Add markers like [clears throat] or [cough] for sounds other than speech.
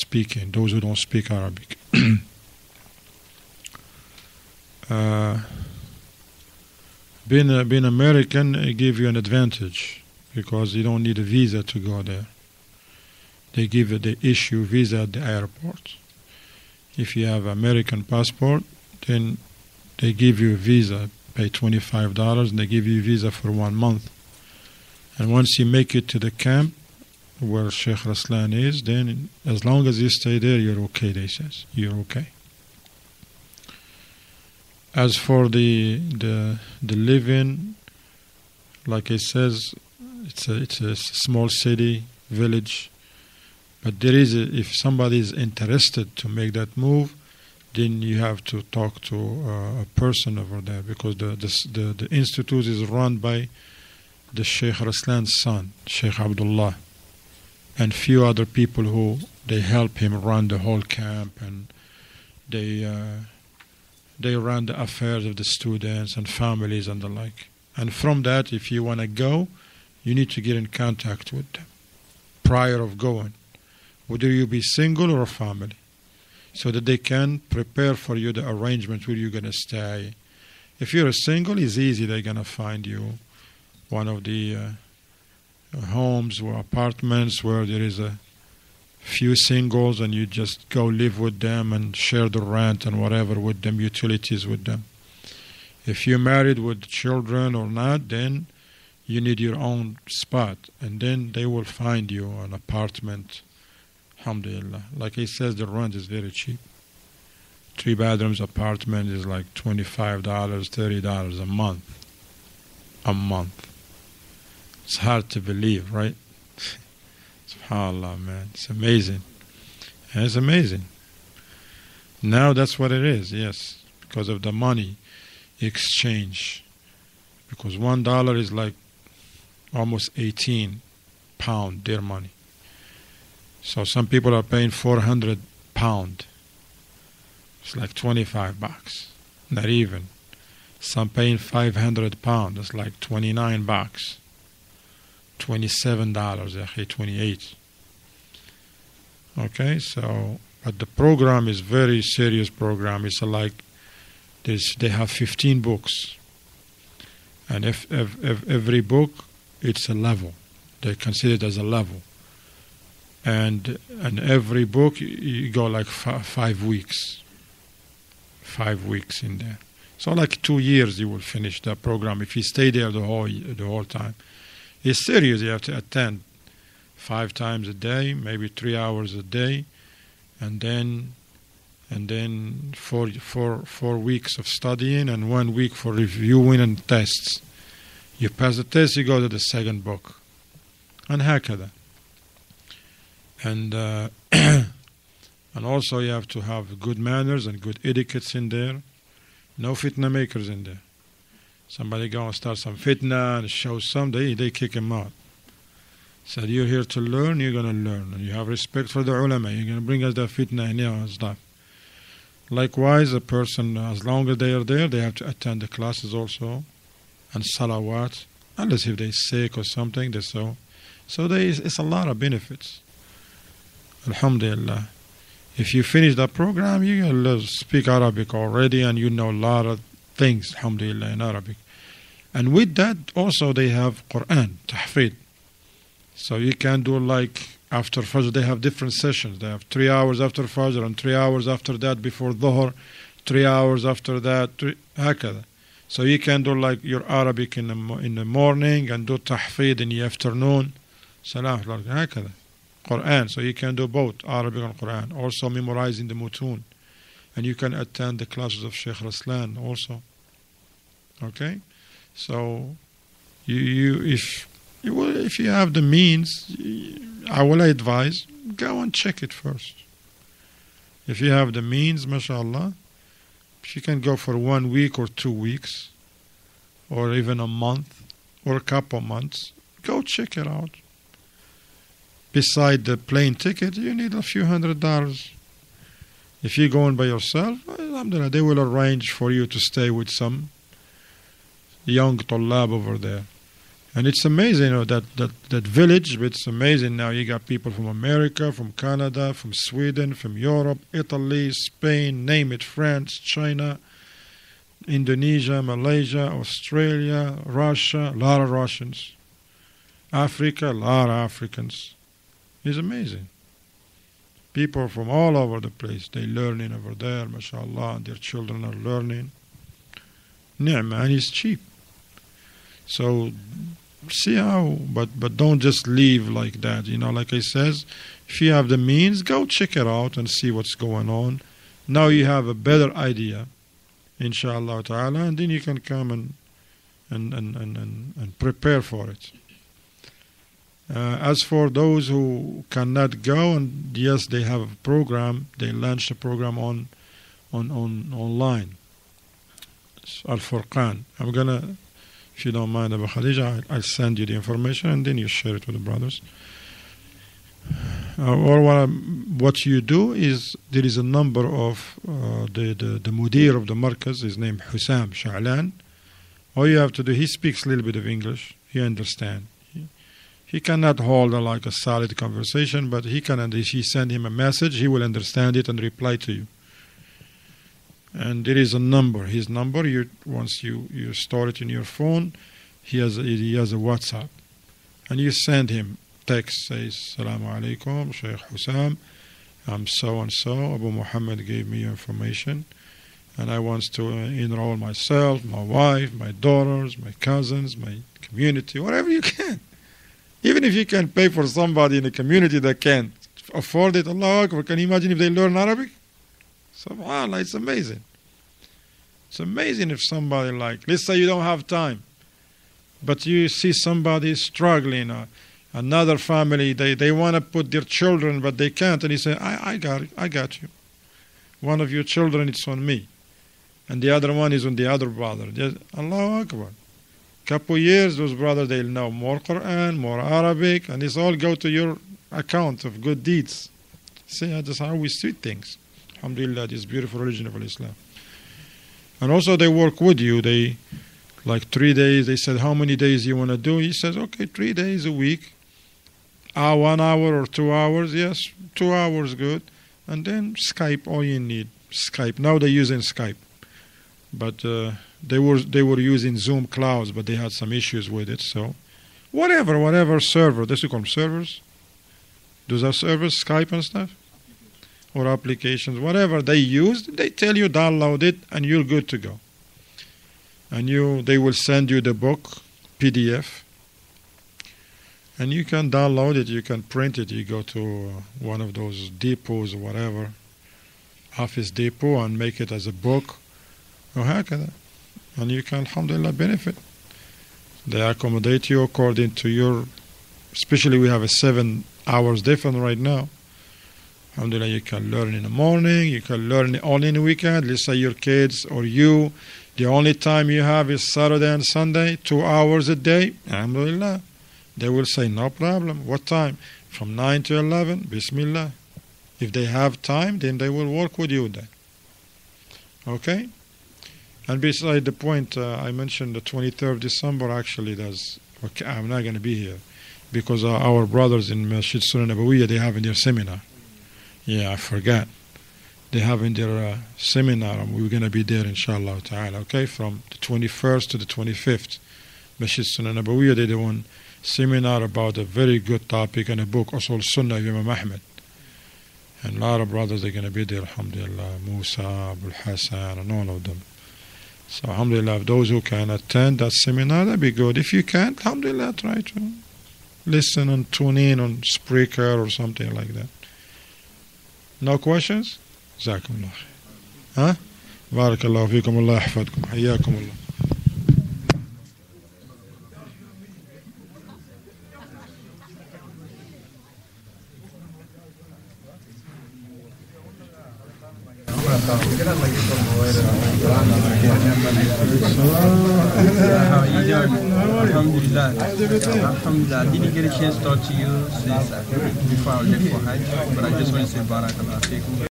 speaking, those who don't speak Arabic. [clears throat] uh, being, a, being American uh, give you an advantage because you don't need a visa to go there. They give the issue visa at the airport. If you have American passport, then they give you a visa, pay $25, and they give you a visa for one month. And once you make it to the camp where Sheikh Raslan is, then as long as you stay there, you're okay, they says. You're okay. As for the the the living, like it says, it's a it's a small city, village. But there is a, if somebody is interested to make that move, then you have to talk to uh, a person over there because the, the the the institute is run by the Sheikh Raslan's son, Sheikh Abdullah, and few other people who they help him run the whole camp and they uh, they run the affairs of the students and families and the like. And from that, if you want to go, you need to get in contact with them prior of going, whether you be single or a family, so that they can prepare for you the arrangement where you're going to stay. If you're a single, it's easy. They're going to find you one of the uh, homes or apartments where there is a few singles and you just go live with them and share the rent and whatever with them, utilities with them. If you're married with children or not, then you need your own spot and then they will find you an apartment. Alhamdulillah. Like he says, the rent is very cheap. Three bedrooms apartment is like $25, $30 a month. A month. It's hard to believe, right? SubhanAllah, man. It's amazing. It's amazing. Now that's what it is, yes. Because of the money exchange. Because one dollar is like almost 18 pound their money. So some people are paying 400 pound. It's like 25 bucks. Not even. Some paying 500 pound. It's like 29 bucks. $27, actually 28 Okay, so, but the program is very serious program. It's like, this, they have 15 books. And if, if, if every book, it's a level. They consider it as a level. And, and every book, you go like f- five weeks. Five weeks in there. So like two years you will finish the program if you stay there the whole the whole time. It's serious. You have to attend five times a day, maybe three hours a day, and then and then four, four, four weeks of studying and one week for reviewing and tests. You pass the test, you go to the second book, and hakada. And uh, [clears throat] and also you have to have good manners and good etiquettes in there, no fitna makers in there. Somebody go and start some fitna and show some, they, they kick him out. Said, you're here to learn, you're going to learn. And you have respect for the ulama, you're going to bring us the fitna and yeah, stuff. Likewise, a person, as long as they are there, they have to attend the classes also and salawat, unless if they're sick or something, they so. So there is, it's a lot of benefits. Alhamdulillah. If you finish that program, you can speak Arabic already and you know a lot of things, alhamdulillah, in Arabic. And with that also they have Quran, tahfid. So you can do like after Fajr they have different sessions. They have three hours after Fajr and three hours after that before Dhuhr, three hours after that, three, hakada. So you can do like your Arabic in the, in the morning and do tahfid in the afternoon. Salah, hakada. Quran. So you can do both Arabic and Quran. Also memorizing the mutun. And you can attend the classes of Sheikh Raslan also. Okay? So you, you if you, if you have the means, I will advise go and check it first. If you have the means, mashallah, she can go for one week or two weeks, or even a month, or a couple months, go check it out. Beside the plane ticket, you need a few hundred dollars. If you're going by yourself, alhamdulillah, they will arrange for you to stay with some young tullab over there And it's amazing, you know, that, that, that village, it's amazing now. You got people from America, from Canada, from Sweden, from Europe, Italy, Spain, name it, France, China, Indonesia, Malaysia, Australia, Russia, a lot of Russians. Africa, a lot of Africans. It's amazing. People from all over the place, they learning over there, mashallah, and their children are learning. Ni'mah, and it's cheap. So see how but but don't just leave like that you know like i says if you have the means go check it out and see what's going on. Now you have a better idea inshallah ta'ala and then you can come and and and and, and, and prepare for it. Uh, as for those who cannot go and yes they have a program they launched a program on on on online. Al furqan i'm gonna if you don't mind, Abu Khadija, I'll send you the information and then you share it with the brothers. Uh, or what, what you do is there is a number of uh, the, the, the mudir of the markaz, his name Hussam Sha'lan. All you have to do, he speaks a little bit of English, he understands. He, cannot hold a, like a solid conversation, but he can, and if you send him a message, he will understand it and reply to you and there is a number. His number, you once you, you store it in your phone, he has a, he has a WhatsApp, and you send him text says Assalamu alaikum, Sheikh Hussam, I'm so and so. Abu Muhammad gave me information, and I want to enroll myself, my wife, my daughters, my cousins, my community, whatever you can. Even if you can pay for somebody in the community that can't afford it, Allah Akbar, can you imagine if they learn Arabic? SubhanAllah, it's amazing. It's amazing if somebody like, let's say you don't have time, but you see somebody struggling, uh, another family, they, they want to put their children, but they can't, and you say, I, I got it, I got you. One of your children, it's on me, and the other one is on the other brother. Just, Allahu Akbar. Couple years, those brothers, they'll know more Quran, more Arabic, and it's all go to your account of good deeds. See, that's how we see things. Alhamdulillah, this beautiful religion of Islam. And also they work with you. They like three days. They said, how many days you want to do? He says, okay, three days a week. Uh, one hour or two hours. Yes, two hours, good. And then Skype, all you need. Skype. Now they're using Skype. But uh, they were they were using Zoom clouds, but they had some issues with it. So whatever, whatever server. They call them servers. Those are servers, Skype and stuff or applications, whatever they use, they tell you download it and you're good to go. And you, they will send you the book PDF, and you can download it. You can print it. You go to uh, one of those depots or whatever, office depot, and make it as a book, or hakada, and you can, alhamdulillah, benefit. They accommodate you according to your. Especially, we have a seven hours difference right now. Alhamdulillah, you can learn in the morning, you can learn only in the weekend. Let's say your kids or you, the only time you have is Saturday and Sunday, two hours a day. Alhamdulillah. They will say, no problem. What time? From 9 to 11, Bismillah. If they have time, then they will work with you then. Okay? And beside the point, uh, I mentioned the 23rd December, actually, there's, okay, I'm not going to be here because uh, our brothers in Masjid Sunnah Nabawiyah, they have in their seminar. Yeah, I forgot. They're having their uh, seminar, and we're going to be there, inshallah ta'ala, okay, from the 21st to the 25th. Masjid Sunnah Nabawiyah, they're doing seminar about a very good topic and a book, Usul Sunnah of Imam Ahmed. And a lot of brothers, they're going to be there, alhamdulillah, Musa, Abul Hassan, and all of them. So, alhamdulillah, those who can attend that seminar, that'd be good. If you can't, alhamdulillah, try to listen and tune in on Spreaker or something like that. No questions? جزاكم الله ها بارك الله فيكم الله يحفظكم حياكم الله Alhamdulillah. Alhamdulillah. Didn't get a chance to talk to you since uh, before I left for Hajj, but I just want to say Barakallah.